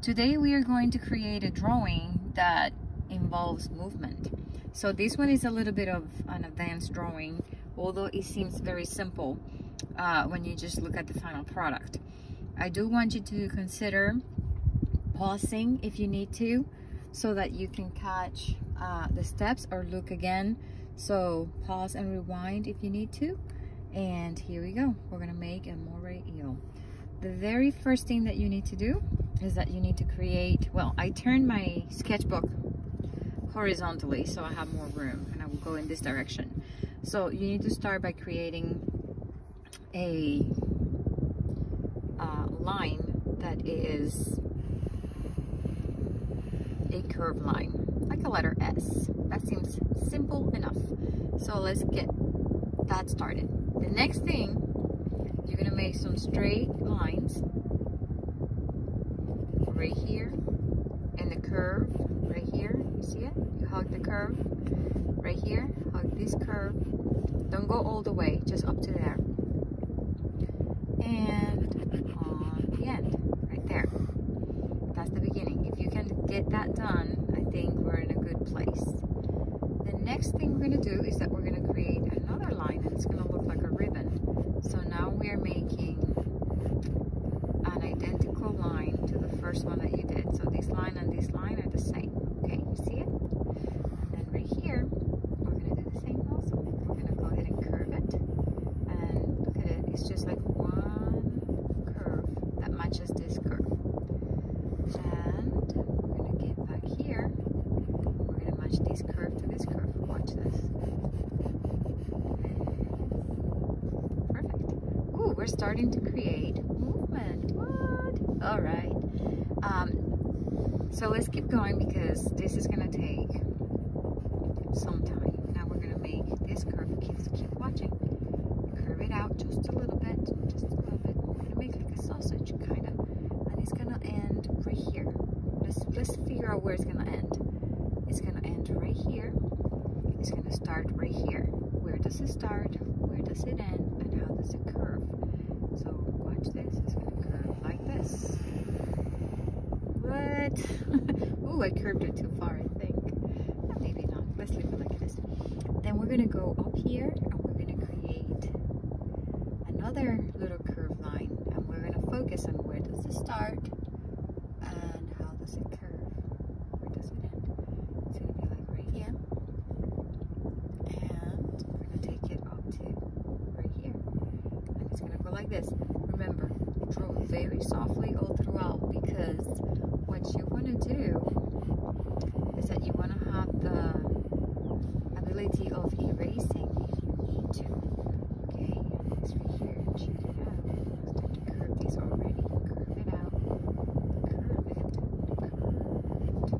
Today we are going to create a drawing that involves movement. So this one is a little bit of an advanced drawing, although it seems very simple uh, when you just look at the final product. I do want you to consider pausing if you need to so that you can catch uh, the steps or look again so pause and rewind if you need to and here we go we're gonna make a moray eel the very first thing that you need to do is that you need to create well I turn my sketchbook horizontally so I have more room and I will go in this direction so you need to start by creating a uh, line that is a curved line, like a letter S. That seems simple enough. So let's get that started. The next thing, you're gonna make some straight lines right here and the curve right here. You see it? You hug the curve right here, hug this curve. Don't go all the way, just up to there. And on the end, right there. That's the beginning. If you can get that done, I think we're in a good place. The next thing we're going to do is that we're going to create another line and it's to look like a ribbon. So now we are making an identical line to the first one that you did. So this line and this line are the same. Okay, you see it? And then right here, we're going to do the same also. We're going to go ahead and curve it. And look at it, it's just like one curve that matches this curve. And we're going to get back here. We're match this curve to this curve. Watch this. Perfect. Ooh, we're starting to create movement. What? All right. Um, so let's keep going because this is going to take some time. Now we're going to make this curve. Keep, keep watching. Curve it out just a little bit. Just a little bit. We're going to make like a sausage, kind of. And it's going to end right here. Let's, let's figure out where it's going to end. It's going to end right here. It's going to start right here. Where does it start? Where does it end? And how does it curve? So watch this. It's to curve like this. What? Ooh, I curved it too far, I think. Maybe not. Let's leave it like it is. Then we're going to go up here and we're going to create another little curved line. And we're going to focus on where does it start and how does it curve? Where does it end? It's going to be like right here. And we're going to take it up to right here. And it's going to go like this. Remember, draw very softly all throughout because what you want to do is that you want to have the ability of erasing if you need to. Okay, and it's right here. Check it out. Start to curve these already. Curve it out. Curve it. Curve it.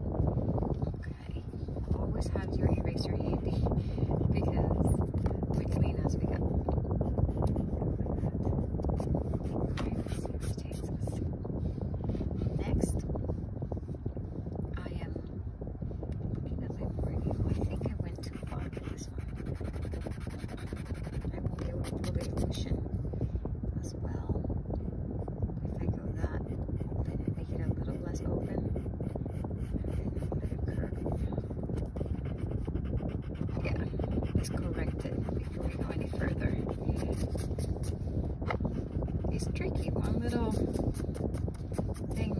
Okay. Always have your eraser handy because between us we got. Okay, let's see where it takes us. Next, I am looking at my board. I think I went too far with this one. I won't be able to pull the illusion as well. If I go that, open it, make it a little less open. Let it curve. Yeah, let's correct it before we go any further. It's tricky. One little thing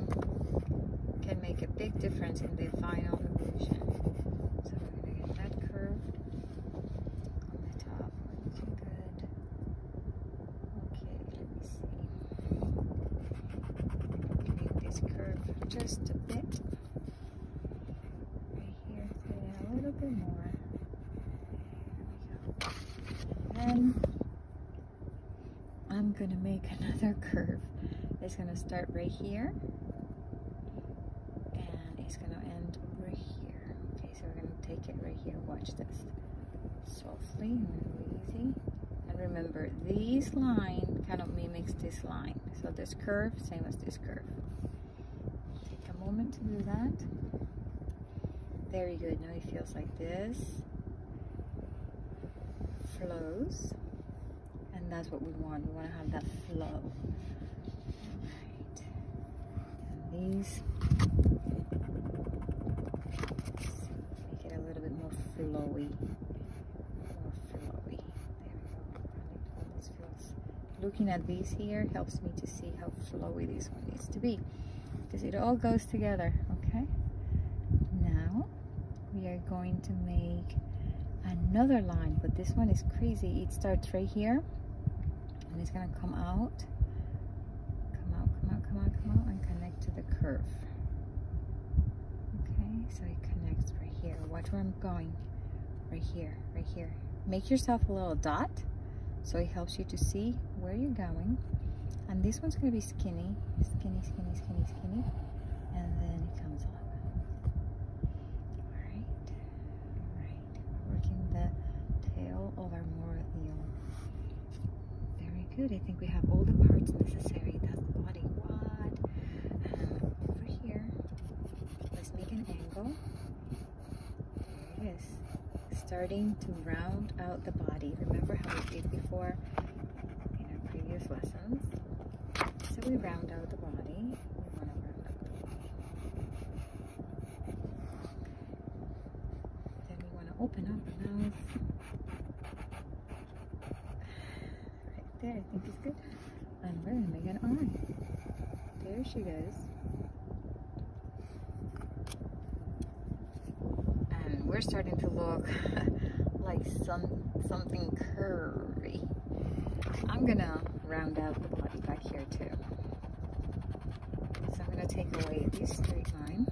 can make a big difference in the final illusion. So we're going to get that curve on the top looking good. Okay, let me see. Make this just a bit. Right here, a little bit more. There we go. Then I'm gonna make another curve. It's gonna start right here and it's gonna end right here. Okay, so we're gonna take it right here. Watch this. Softly and really easy. And remember, this line kind of mimics this line. So this curve, same as this curve. Moment to do that. Very good. Now it feels like this. Flows. And that's what we want. We want to have that flow. Alright. And these. Make it a little bit more flowy. More flowy. There we go. Looking at these here helps me to see how flowy this one needs to be. Because it all goes together, okay? Now we are going to make another line, but this one is crazy. It starts right here and it's gonna come out, come out, come out, come out, come out, and connect to the curve. Okay, so it connects right here. Watch where I'm going. Right here, right here. Make yourself a little dot so it helps you to see where you're going. And this one's gonna be skinny, skinny, skinny, skinny, skinny, and then it comes up. All right, all right. Working the tail of our eel. Very good. I think we have all the parts necessary. That's the body. What? Um, over here. Let's make an angle. There it is. Starting to round out the body. Remember how we did before in our previous lessons? We round out the body. We want to round out the body. Then we want to open up the mouth. Right there, I think it's good. And we're gonna make an eye. There she goes. And we're starting to look like some something curvy. I'm gonna round out the body back here too. Take away this straight line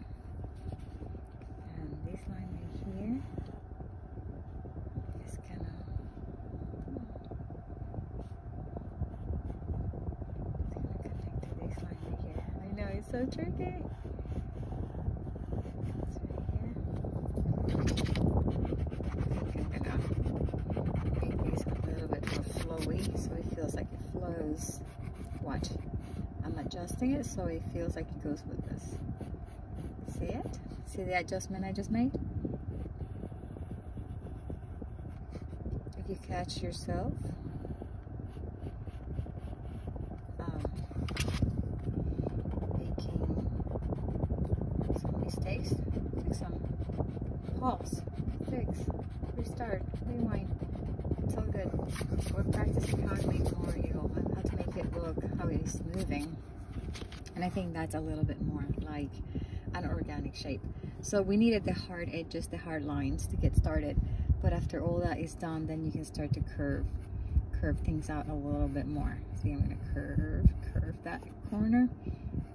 and this line right here is it's gonna connect to this line right here. I know it's so tricky. It's right here. I think I'm gonna make these a little bit more flowy so it feels like it flows. Watch. I'm adjusting it so it feels like it goes with this. See it? See the adjustment I just made? If you catch yourself, um, making some mistakes, take some pause, fix, restart, rewind. It's all good. We're practicing how to make moray eel and how to make it look how it's moving. A little bit more like an organic shape. So we needed the hard edges, the hard lines to get started. But after all that is done, then you can start to curve, curve things out a little bit more. See, I'm gonna curve, curve that corner.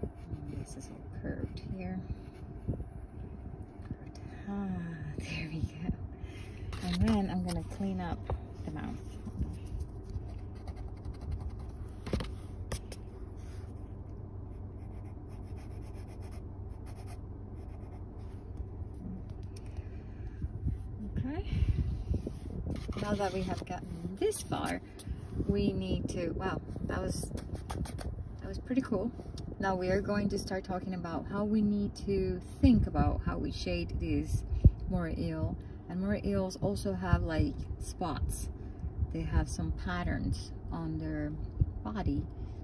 And this is all curved here. Ah, there we go. And then I'm gonna clean up the mouth. Okay. Now that we have gotten this far, we need to, wow, that was, that was pretty cool. Now we are going to start talking about how we need to think about how we shade these moray eel. And moray eels also have like spots. They have some patterns on their body.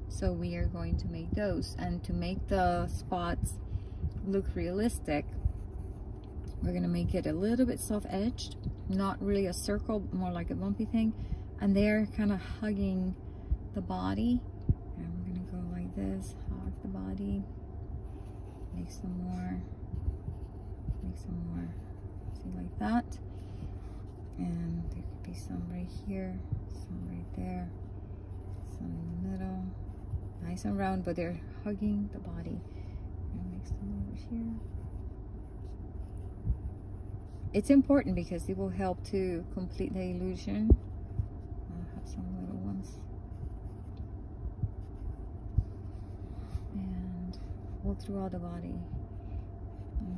So we are going to make those. And to make the spots look realistic, we're gonna make it a little bit soft edged, not really a circle, more like a bumpy thing. And they're kind of hugging the body. And we're gonna go like this, hug the body. Make some more, make some more, see like that. And there could be some right here, some right there, some in the middle. Nice and round, but they're hugging the body. And make some over here it's important because it will help to complete the illusion. I'll have some little ones. And all throughout the body.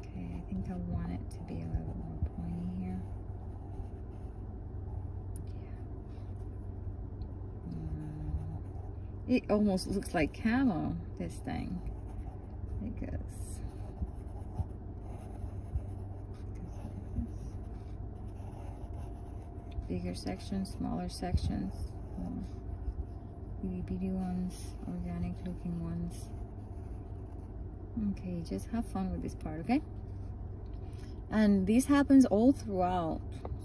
Okay, I think I want it to be a little more pointy here. Yeah. Mm. It almost looks like camo, this thing. It goes. Bigger sections, smaller sections, um, ones, organic looking ones. Okay, just have fun with this part, okay? And this happens all throughout.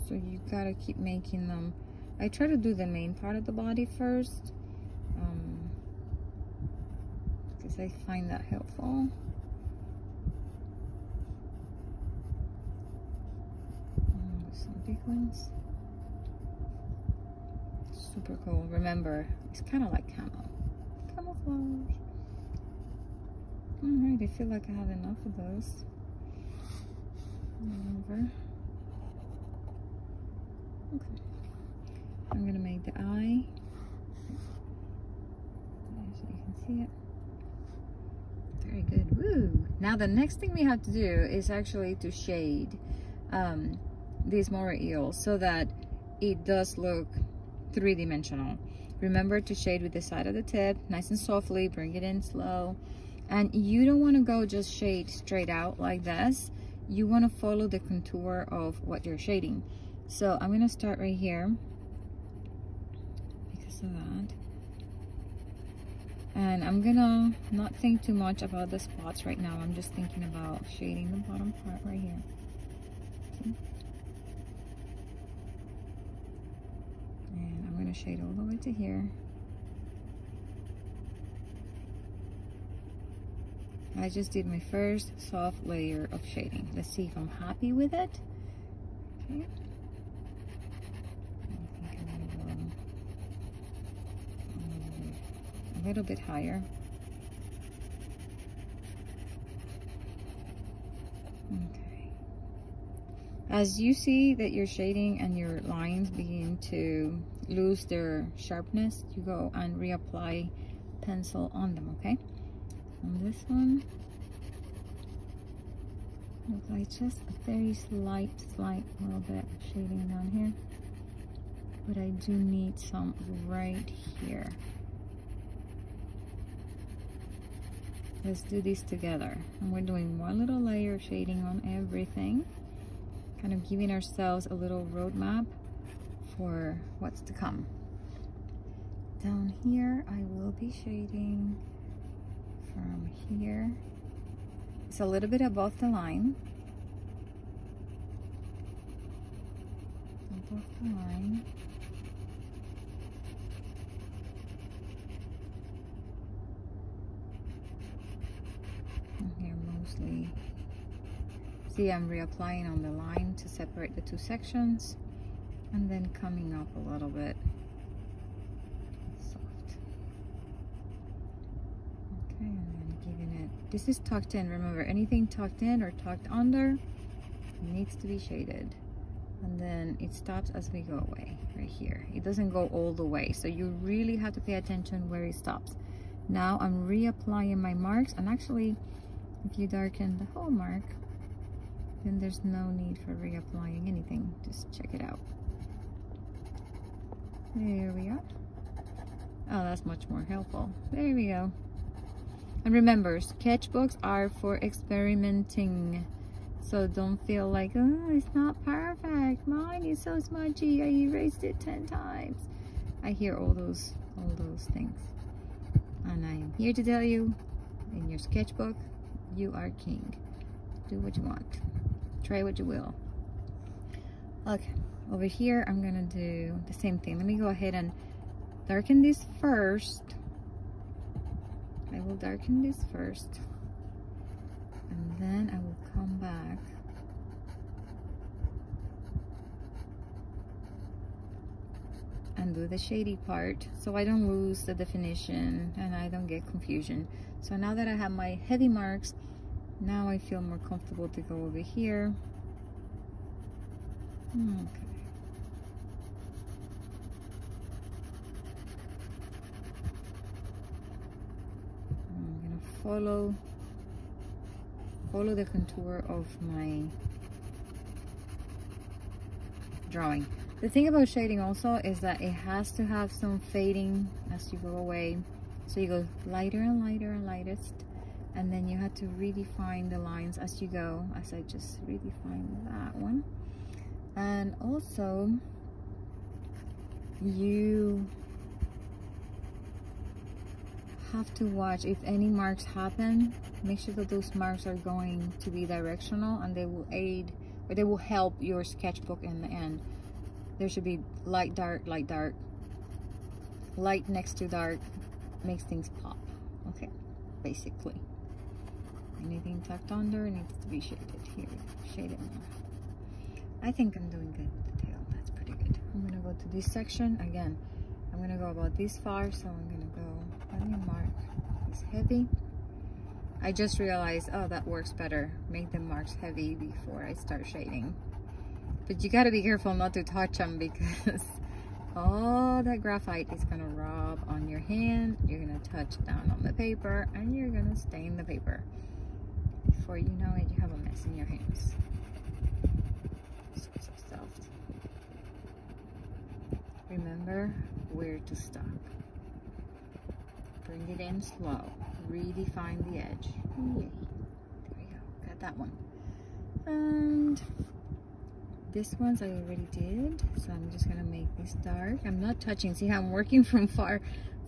So you gotta keep making them. I try to do the main part of the body first. Um, because I find that helpful. Mm, some big ones. Super cool. Remember, it's kind of like camo. Camouflage. Alright, I feel like I have enough of those. Okay. I'm gonna make the eye. There So you can see it. Very good. Woo! Now the next thing we have to do is actually to shade um, these moray eels so that it does look three-dimensional. Remember to shade with the side of the tip, nice and softly, bring it in slow. And you don't want to go just shade straight out like this. You want to follow the contour of what you're shading. So I'm to start right here because of that. And I'm gonna not think too much about the spots right now. I'm just thinking about shading the bottom part right here. See? And I'm gonna shade all the way to here. I just did my first soft layer of shading. Let's see if I'm happy with it. Okay. A little bit higher. Okay. As you see that your shading and your lines begin to lose their sharpness, you go and reapply pencil on them, okay? on this one apply just a very slight slight little bit of shading down here but I do need some right here let's do this together and we're doing one little layer of shading on everything kind of giving ourselves a little roadmap for what's to come down here I will be shading from here. It's a little bit above the line. Above the line. Here mostly. See, I'm reapplying on the line to separate the two sections and then coming up a little bit. Okay, and then giving it. this is tucked in remember. Anything tucked in or tucked under needs to be shaded. And then it stops as we go away right here. It doesn't go all the way so you really have to pay attention where it stops. Now I'm reapplying my marks and actually if you darken the whole mark then there's no need for reapplying anything. Just check it out there we are oh that's much more helpful there we go and remember, sketchbooks are for experimenting. So don't feel like, oh, it's not perfect. Mine is so smudgy. I erased it 10 times. I hear all those, all those things. And I am here to tell you, in your sketchbook, you are king. Do what you want. Try what you will. Okay, over here, I'm gonna do the same thing. Let me go ahead and darken this first. I will darken this first and then I will come back. And do the shady part so I don't lose the definition and I don't get confusion. So now that I have my heavy marks now I feel more comfortable to go over here okay I'm gonna follow follow the contour of my drawing. The thing about shading also is that it has to have some fading as you go away. So you go lighter and lighter and lightest and then you have to redefine the lines as you go as I just redefined that one and also you have to watch if any marks happen make sure that those marks are going to be directional and they will aid or they will help your sketchbook in the end. There should be light dark light dark. Light next to dark makes things pop okay basically. Anything tucked under needs to be shaded here shade it more I think I'm doing good with the tail that's pretty good I'm gonna go to this section again I'm gonna go about this far so I'm gonna go let me mark this heavy I just realized oh that works better make the marks heavy before I start shading but you got to be careful not to touch them because all that graphite is to rub on your hand. You're to touch down on the paper and you're to stain the paper. Before you know it, you have a mess in your hands. So soft. Remember where to stop. Bring it in slow. Redefine the edge. Yay. There we go. Got that one. And this ones I already did so I'm just gonna make this dark I'm not touching see how I'm working from far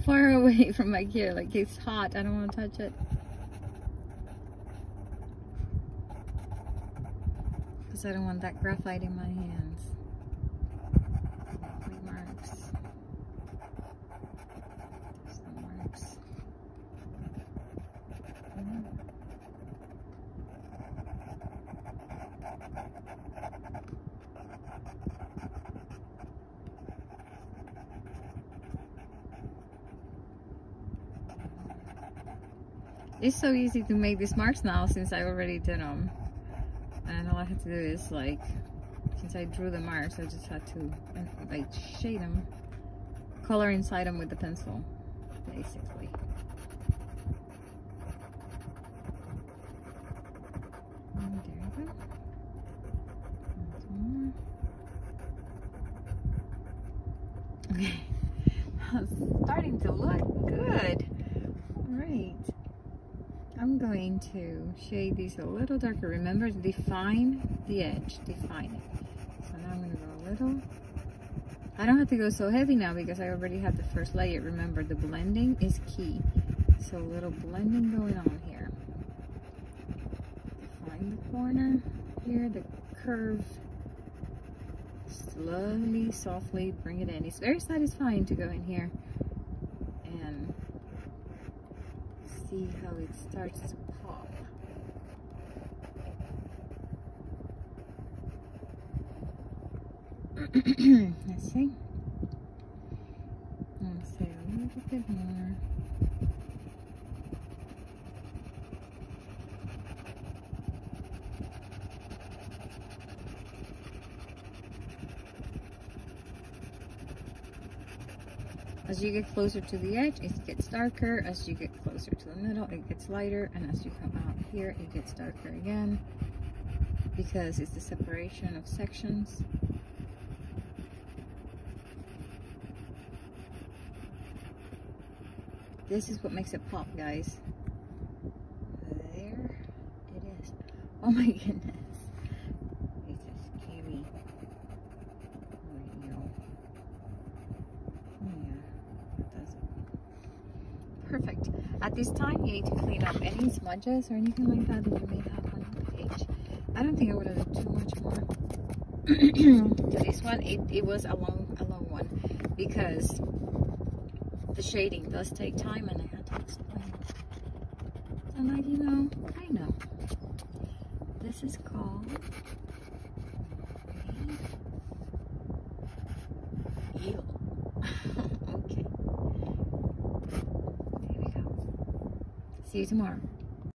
far away from my gear like it's hot I don't want to touch it because I don't want that graphite in my hands marks Some marks. It's so easy to make these marks now since I already did them. And all I have to do is like, since I drew the marks, I just had to like shade them, color inside them with the pencil, basically. And there you go. Okay, starting to look good. All right. I'm going to shade these a little darker. Remember, define the edge. Define it. So now I'm to go a little. I don't have to go so heavy now because I already have the first layer. Remember, the blending is key. So a little blending going on here. Define the corner here, the curve. Slowly, softly bring it in. It's very satisfying to go in here and see how it starts to pop. Let's see. Let's say a little bit more. As you get closer to the edge, it gets darker. As you get closer to the middle, it gets lighter. And as you come out here, it gets darker again because it's the separation of sections. This is what makes it pop, guys. There it is. Oh my goodness. Oh, perfect. At this time, you need to clean up any smudges or anything like that that you may have on the page. I don't think I would have done too much more. this one, it, it was a long, a long one because the shading does take time and I had to explain. So now you know, I know. This is called eel. okay. There we go. See you tomorrow.